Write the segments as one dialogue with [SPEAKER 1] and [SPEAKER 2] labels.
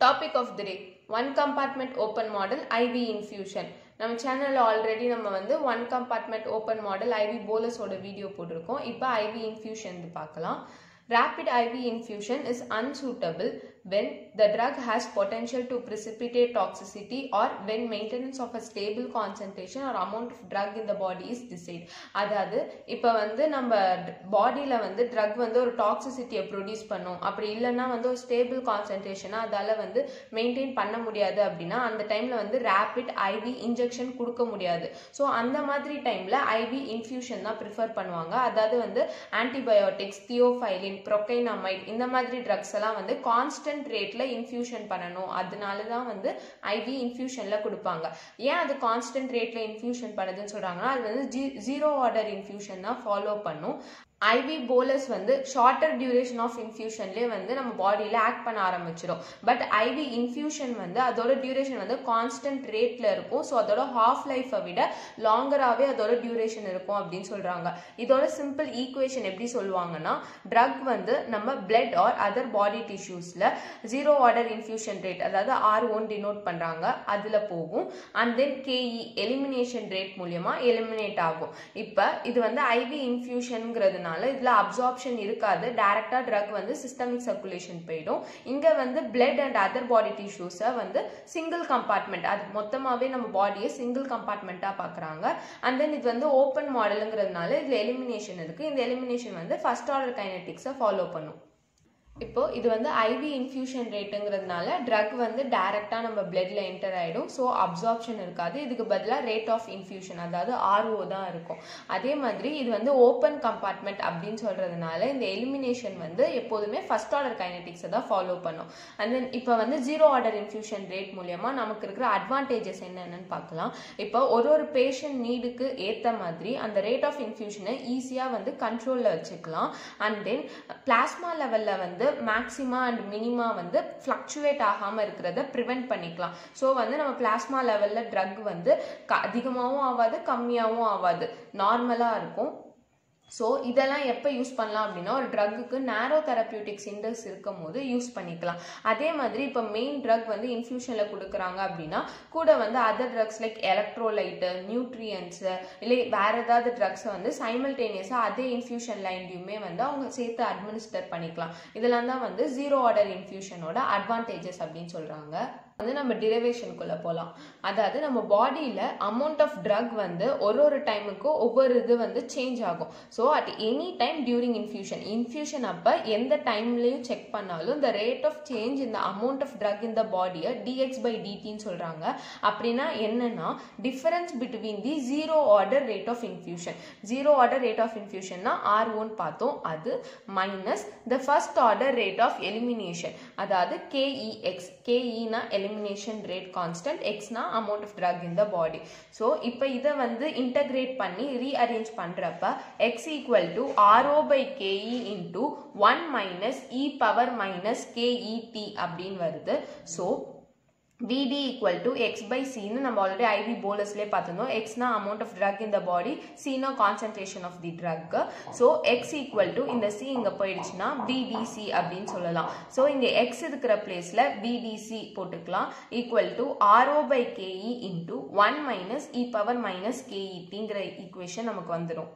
[SPEAKER 1] Topic of the day one compartment open model IV infusion நம்ம சேனலில் already நம்ம வந்து one compartment open model IV போலஸோட video போட்டிருக்கோம். இப்போ ஐவி இன்ஃபியூஷன் பார்க்கலாம். Rapid IV infusion is unsuitable when the drug has potential to precipitate toxicity or when maintenance of a stable concentration or amount of drug in the body is desired. அதாவது இப்போ வந்து நம்ம பாடியில் வந்து drug வந்து ஒரு டாக்ஸிசிட்டியை produce பண்ணும். அப்படி இல்லைன்னா வந்து ஒரு ஸ்டேபிள் கான்சன்ட்ரேஷனாக அதால் வந்து மெயின்டைன் பண்ண முடியாது அப்படின்னா அந்த டைமில் வந்து ரேபிட் ஐவி இன்ஜெக்ஷன் கொடுக்க முடியாது. ஸோ அந்த மாதிரி டைமில் ஐவி இன்ஃபியூஷன் தான் ப்ரிஃபர் பண்ணுவாங்க. அதாவது வந்து ஆன்டிபயோட்டிக்ஸ் தியோஃபைலின் ப்ரொக்கைனமைட் இந்த மாதிரி ட்ரக்ஸ் எல்லாம் வந்து கான்ஸ்டன்ட் ரேட்ல இன்ஃபியூஷன் பண்ணணும். அதனால தான் வந்து ஐவி இன்ஃபியூஷன்ல கொடுப்பாங்க. ஏன் அது கான்ஸ்டன்ட் ரேட்ல இன்ஃபியூஷன் பண்ணுதுன்னு சொல்றாங்கன்னா அது வந்து ஜீரோ ஆர்டர் இன்ஃபியூஷன் தான் ஃபாலோ பண்ணும். ஐவி போலஸ் வந்து ஷார்ட்டர் டியூரேஷன் ஆஃப் இன்ஃபியூஷன்லேயே வந்து நம்ம பாடியில் ஆக்ட் பண்ண ஆரம்பிச்சிடும் பட் ஐவி இன்ஃபியூஷன் வந்து அதோட டியூரேஷன் வந்து கான்ஸ்டன்ட் ரேட்டில் இருக்கும். ஸோ அதோட ஹாஃப் லைஃப்பை விட லாங்கராகவே அதோட டியூரேஷன் இருக்கும் அப்படின்னு சொல்கிறாங்க இதோட சிம்பிள் ஈக்குவேஷன் எப்படி சொல்லுவாங்கன்னா ட்ரக் வந்து நம்ம பிளட் ஆர் அதர் பாடி டிஷ்யூஸில் ஜீரோ ஆர்டர் இன்ஃபியூஷன் ரேட் அதாவது ஆர் ஒன் டினோட் பண்ணுறாங்க அதில் போகும். And then KE elimination rate மூலியமாக எலிமினேட் ஆகும். இப்போ இது வந்து ஐவி இன்ஃபியூஷனுங்கிறதுனால இதில் அப்சார்ப்ஷன் இருக்காது. டேரெக்டாக ட்ரக் வந்து சிஸ்டமிக் சர்க்குலேஷன் போயிடும். இங்கே வந்து பிளட் அண்ட் அதர் பாடி டிஷ்யூஸை வந்து சிங்கிள் கம்பார்ட்மெண்ட் அது மொத்தமாகவே நம்ம பாடியை சிங்கிள் கம்பார்ட்மெண்ட்டாக பார்க்குறாங்க அண்ட் தென் இது வந்து ஓப்பன் மாடலுங்கிறதுனால இதில் எலிமினேஷன் இருக்குது இந்த எலிமினேஷன் வந்து ஃபர்ஸ்ட் ஆர்டர் கைனட்டிக்ஸை ஃபாலோ பண்ணும். இப்போது இது வந்து ஐவி இன்ஃபியூஷன் ரேட்டுங்கிறதுனால ட்ரக் வந்து டைரெக்டாக நம்ம பிளட்டில் என்டர் ஆகிடும் ஸோ அப்சார்ப்ஷன் இருக்காது. இதுக்கு பதிலாக ரேட் ஆஃப் இன்ஃபியூஷன் அதாவது ஆர்ஓ தான் இருக்கும். அதே மாதிரி இது வந்து ஓப்பன் கம்பார்ட்மெண்ட் அப்படின்னு சொல்கிறதுனால இந்த எலிமினேஷன் வந்து எப்போதுமே ஃபர்ஸ்ட் ஆர்டர் கைனட்டிக்ஸை தான் ஃபாலோ பண்ணும். அண்ட் தென் இப்போ வந்து ஜீரோ ஆர்டர் இன்ஃபியூஷன் ரேட் மூலியமாக நமக்கு இருக்கிற அட்வான்டேஜஸ் என்னென்னு பார்க்கலாம். இப்போ ஒரு ஒரு பேஷண்ட் நீடுக்கு ஏற்ற மாதிரி அந்த ரேட் ஆஃப் இன்ஃபியூஷனை ஈஸியாக வந்து கண்ட்ரோலில் வச்சுக்கலாம். அண்ட் தென் பிளாஸ்மா லெவலில் வந்து மேக்ஸிமா அண்ட் மினிமா வந்து ஃப்ளக்சுவேட் ஆகாமல் இருக்கிறத ப்ரிவெண்ட் பண்ணிக்கலாம். ஸோ வந்து நம்ம பிளாஸ்மா லெவலில் ட்ரக் வந்து க அதிகமாகவும் ஆகாது கம்மியாகவும் ஆகாது. நார்மலாக இருக்கும். ஸோ இதெல்லாம் எப்போ யூஸ் பண்ணலாம் அப்படின்னா ஒரு ட்ரக்குக்கு நேரோ தெரப்பியூட்டிக்ஸ் இண்டெக்ஸ் இருக்கும் போது யூஸ் பண்ணிக்கலாம். அதே மாதிரி இப்போ மெயின் ட்ரக் வந்து இன்ஃபியூஷனில் கொடுக்குறாங்க அப்படின்னா கூட வந்து other drugs like electrolyte nutrients இல்லை வேற ஏதாவது ட்ரக்ஸை வந்து சைமல்டேனியஸாக அதே இன்ஃபியூஷன் லைன்லையுமே வந்து அவங்க சேர்த்து அட்மினிஸ்டர் பண்ணிக்கலாம். இதெல்லாம் தான் வந்து ஜீரோ ஆர்டர் இன்ஃபியூஷனோட அட்வான்டேஜஸ் அப்படின்னு சொல்கிறாங்க வந்து நம்ம டிரைவேஷனுக்குள்ளே போகலாம் அதாவது நம்ம பாடியில் அமௌண்ட் ஆஃப் ட்ரக் வந்து ஒரு ஒரு டைமுக்கும் ஒவ்வொரு இது வந்து சேஞ்ச் ஆகும். So at any time during infusion infusion அப்போ எந்த டைம்லையும் செக் பண்ணாலும் இந்த ரேட் ஆஃப் சேஞ்ச் இந்த அமௌண்ட் ஆஃப் ட்ரக் இந்த பாடியை டிஎக்ஸ் பை டிடின்னு சொல்கிறாங்க அப்படின்னா என்னன்னா difference between the zero order rate of infusion zero order rate of இன்ஃபியூஷன்னா R one பார்த்தோம். அது minus the first order rate of elimination அதாவது கேஇஎக்ஸ் கேஇனா elimination rate constant எக்ஸ்னா amount of drug in the body so இப்போ இதை வந்து integrate பண்ணி rearrange பண்ணுறப்ப X equal to RO by KE into one minus E power minus KET அப்படின்னு வருது. So VD equal to x by C னு நம்ம already IV போலஸ்லேயே பார்த்துருந்தோம். Amount amount of drug in body body China concentration of the drug. So X equal to இந்த C இங்கே போயிடுச்சுன்னா VDC அப்படின்னு சொல்லலாம். ஸோ இங்கே எக்ஸ் இருக்கிற பிளேஸில் VDC போட்டுக்கலாம். Equal to RO RO by KE into one minus E power minus கேஇடிங்கிற equation நமக்கு வந்துடும்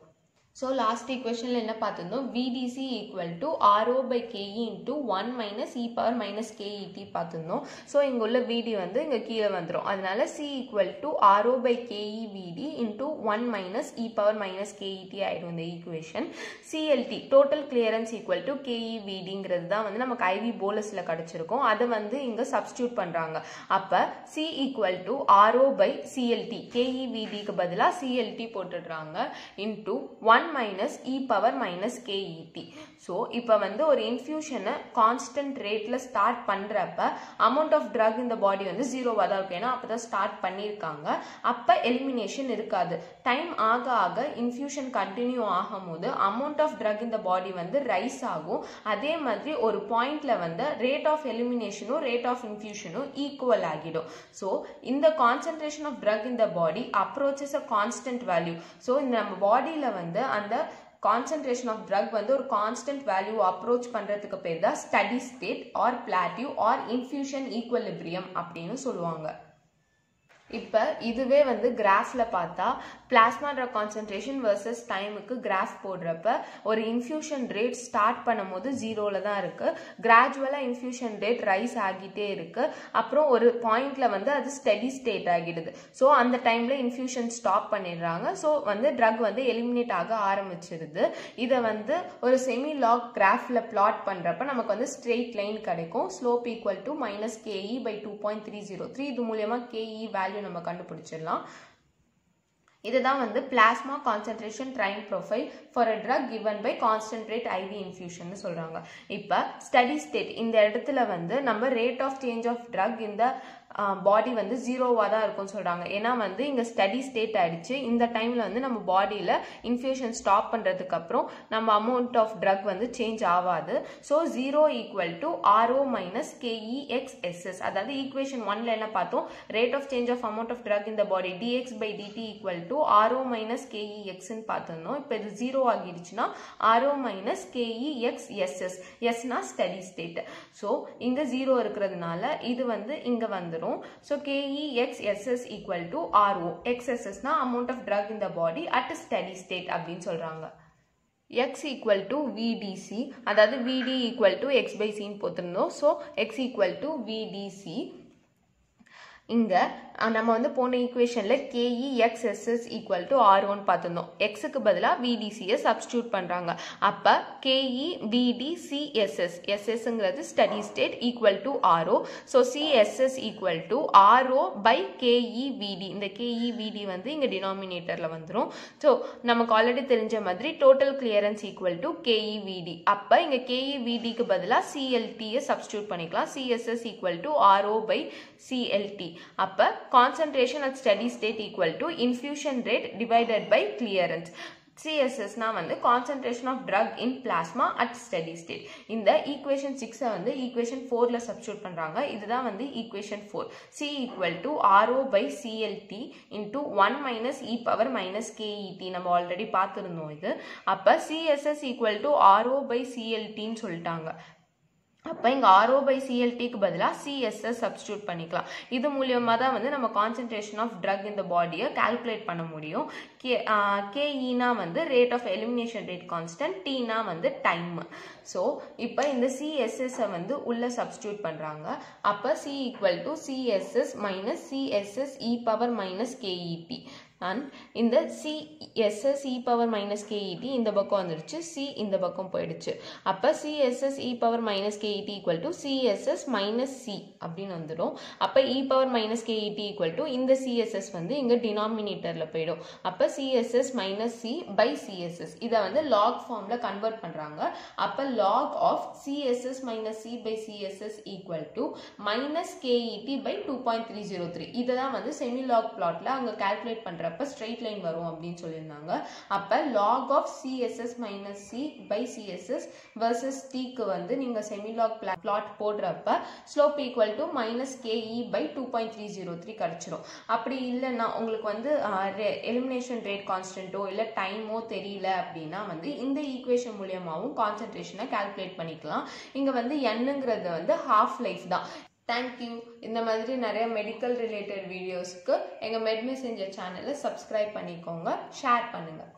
[SPEAKER 1] ஸோ லாஸ்ட் ஈக்குவேஷனில் என்ன பார்த்துருந்தோம்? VDC equal to RO by KE into one minus E power minus KET பார்த்துருந்தோம். ஸோ இங்கே உள்ள விடி வந்து இங்கே கீழே வந்துடும் அதனால C equal to RO by KE VD into one minus E power minus KET ஆகிடும் இந்த equation CLT total clearance equal to KE விடிங்கிறது தான் வந்து நமக்கு ஐவி போலஸில் கிடச்சிருக்கும். அதை வந்து இங்கே சப்ஸ்டியூட் பண்ணுறாங்க அப்போ C equal to RO by CLT KE விடிக்கு பதிலாக சிஎல்டி போட்டுடுறாங்க into one one minus E power minus KET so இப்போ வந்து ஒரு இன்ஃபியூஷனை கான்ஸ்டன்ட் ரேட்டில் ஸ்டார்ட் பண்ணுறப்ப அமௌண்ட் ஆஃப் ட்ரக் இந்த பாடி வந்து ஜீரோவாக தான் இருக்கும். ஏன்னா அப்போ தான் ஸ்டார்ட் பண்ணியிருக்காங்க. அப்போ எலிமினேஷன் இருக்காது. டைம் ஆக ஆக இன்ஃபியூஷன் கண்டினியூ ஆகும் போது அமௌண்ட் ஆஃப் ட்ரக் இந்த பாடி வந்து ரைஸ் ஆகும். அதே மாதிரி ஒரு பாயிண்ட்ல வந்து ரேட் ஆஃப் எலிமினேஷனும் ரேட் ஆஃப் இன்ஃபியூஷனும் ஈக்குவல் ஆகிடும். ஸோ இந்த கான்சன்ட்ரேஷன் ஆஃப் ட்ரக் இந்த body approaches a constant value so இந்த நம்ம பாடியில் வந்து அந்த கான்சன்ட்ரேஷன் ஆஃப் ட்ரக் வந்து ஒரு கான்ஸ்டன்ட் வேல்யூ அப்ரோச் பண்ணுறதுக்கு பேர் தான் steady state or plateau or infusion equilibrium அப்படின்னு சொல்லுவாங்க. இப்போ இதுவே வந்து கிராஃபில் பார்த்தா பிளாஸ்மா ட்ரக் கான்சன்ட்ரேஷன் வர்சஸ் டைமுக்கு கிராஃப் போடுறப்ப ஒரு இன்ஃபியூஷன் ரேட் ஸ்டார்ட் பண்ணும்போது ஜீரோவில் தான் இருக்குது கிராஜுவலாக இன்ஃபியூஷன் ரேட் ரைஸ் ஆகிட்டே இருக்குது அப்புறம் ஒரு பாயிண்டில் வந்து அது ஸ்டெடி ஸ்டேட் ஆகிடுது. ஸோ அந்த டைமில் இன்ஃபியூஷன் ஸ்டாப் பண்ணிடுறாங்க. ஸோ வந்து ட்ரக் வந்து எலிமினேட் ஆக ஆரம்பிச்சிருது. இதை வந்து ஒரு செமி லாக் கிராஃபில் பிளாட் பண்ணுறப்ப நமக்கு வந்து ஸ்ட்ரெயிட் லைன் கிடைக்கும். Slope equal to minus KE by two point three zero three இது மூலியமாக கேஇ வேல்யூ நம்ம கண்டுபிடிச்சிடலாம். இதுதான் வந்து plasma concentration time profile for a drug given by constant rate IV infusion சொல்கிறாங்க இப்போ ஸ்டடி ஸ்டேட் இந்த இடத்துல வந்து நம்ம rate of change of drug இந்த பாடி வந்து ஜீரோவாக தான் இருக்கும்னு சொல்கிறாங்க ஏன்னா வந்து இங்கே ஸ்டடி ஸ்டேட் ஆயிடுச்சு. இந்த டைமில் வந்து நம்ம பாடியில் இன்ஃபியூஷன் ஸ்டாப் பண்ணுறதுக்கு அப்புறம் நம்ம அமௌண்ட் ஆஃப் ட்ரக் வந்து சேஞ்ச் ஆகாது. So zero equal to RO minus KEXSS அதாவது ஈக்குவேஷன் ஒன்ல என்ன பார்த்தோம்? Rate of change of amount of drug இந்த body DX by DT equal to RO minus கேஇஎக்ஸ்ன்னு பார்த்துருந்தோம். இப்போ இது ஜீரோ ஆகிடுச்சுன்னா ஆர்ஓ மைனஸ் கேஇஎக்ஸ்எஸ்எஸ் எஸ்னா ஸ்டடி ஸ்டேட் ஸோ இங்கே ஜீரோ இருக்கிறதுனால இது வந்து இங்கே வந்துடும் so KEXSS equal to RO எக்ஸ்எஸ்எஸ்னா amount of drug in the body at steady state அப்படின்னு சொல்கிறாங்க x ஈக்குவல் டு விடிசி அதாவது VD equal to X by சின்னு போட்டிருந்தோம். So X equal to VDC இங்கே நம்ம வந்து போன ஈக்குவேஷனில் KE X SS equal to R one பார்த்துருந்தோம். எக்ஸுக்கு பதிலாக விடிசியை சப்ஸ்டியூட் பண்ணுறாங்க அப்போ KE VD CSS எஸ்எஸ்ங்கிறது steady state equal to RO so CSS equal to RO by KE VD இந்த கேஇ விடி வந்து இங்கே டினாமினேட்டரில் வந்துடும் ஸோ நமக்கு ஆல்ரெடி தெரிஞ்ச மாதிரி total clearance equal to KE VD அப்போ இங்கே கேஇ விடிக்கு பதிலாக சிஎல்டியை சப்ஸ்டியூட் பண்ணிக்கலாம். CSS equal to RO by CLT அப்போ concentration at steady state equal to infusion rate divided by clearance சிஎஸ்எஸ்னா வந்து concentration of drug in plasma at steady state இந்த equation சிக்ஸை வந்து ஈக்குவேஷன் ஃபோரில் சப்ஸ்டியூட் பண்ணுறாங்க இதுதான் வந்து equation four C equal to RO by CLT into one minus E power minus KET நம்ம already பார்த்துருந்தோம் இது. அப்போ CSS equal to RO by சிஎல்டின்னு சொல்லிட்டாங்க. அப்போ இங்கே ஆர்ஓ பை சிஎல்டிக்கு பதிலாக சிஎஸ்எஸ் சப்ஸ்டியூட் பண்ணிக்கலாம். இது மூலியமாக தான் வந்து நம்ம கான்சன்ட்ரேஷன் ஆஃப் ட்ரக் இந்த பாடியை கால்குலேட் பண்ண முடியும். கே கேஇனா வந்து rate of elimination rate constant டீனா வந்து டைம் ஸோ இப்போ இந்த சிஎஸ்எஸ்ஸை வந்து உள்ளே சப்ஸ்டியூட் பண்ணுறாங்க அப்போ C equal to CSS minus CSS E power minus KET and இந்த CSS E power minus KET இந்த பக்கம் வந்துடுச்சு சி இந்த பக்கம் போயிடுச்சு. அப்போ CSS E power minus KET equal to CSS minus C அப்படின்னு வந்துடும். அப்போ E power minus KET equal to இந்த சிஎஸ்எஸ் வந்து இங்கே டினாமினேட்டரில் போயிடும். அப்போ CSS minus C by CSS இதை வந்து லாக் ஃபார்மில் கன்வெர்ட் பண்ணுறாங்க அப்போ log of CSS minus C by CSS equal to minus KET by two point three zero three இதை தான் வந்து செமி லாக் பிளாட்டில் அங்கே கால்குலேட் பண்ணுற அப்போ ஸ்ட்ரெயிட் லைன் வரும் அப்படின்னு சொல்லியிருந்தாங்க. அப்போ log of CSS minus C by CSS versus டிக்கு வந்து நீங்கள் செமிலாக் பிளாட் போடுறப்ப slope equal to minus KE by two point three zero three கிடச்சிரும். அப்படி இல்லைன்னா உங்களுக்கு வந்து எலிமினேஷன் ரேட் கான்ஸ்டன்ட்டோ இல்லை டைமோ தெரியல அப்படின்னா வந்து இந்த ஈக்குவேஷன் மூலியமாகவும் கான்சன்ட்ரேஷனை கால்குலேட் பண்ணிக்கலாம். இங்கே வந்து என்னங்கிறது வந்து ஹாஃப் லைஃப் தான். தேங்க்யூ இந்த மாதிரி நிறைய மெடிக்கல் ரிலேட்டட் வீடியோஸ்க்கு எங்கள் மெட் மெசேஞ்சர் சேனலை சப்ஸ்கிரைப் பண்ணிக்கோங்க ஷேர் பண்ணுங்கள்